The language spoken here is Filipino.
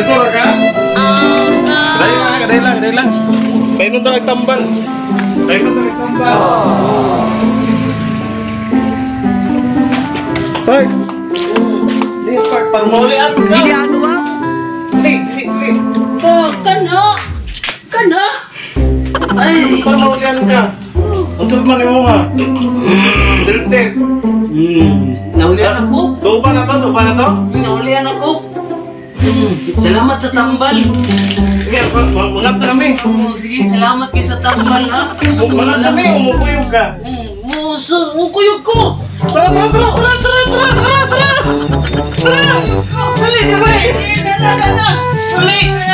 Siguro ka? Oh, no. Dahil lang, dahil lang, dahil lang. Dahil nung talag tambal. Dahil nung talag tambal. Hoy! Leopard, pangmulian ka! Hindi ano ba? Hindi, hindi, hindi. Kano! Kano! Ay! Pangmulian ka! Ang sulman mo nga. Stilted. Hmm. Naulian ako. Tuba na to, tuba na to? Naulian ako. Salamat sa tambal. Sige, mangat na kami. Sige, salamat kay sa tambal ha. Mangat na kami, umupuyog ka. Muso, mukuyog ko. Tara, tara, tara, tara, tara, tara, tara, tara. Dali. Dali, dali, dali.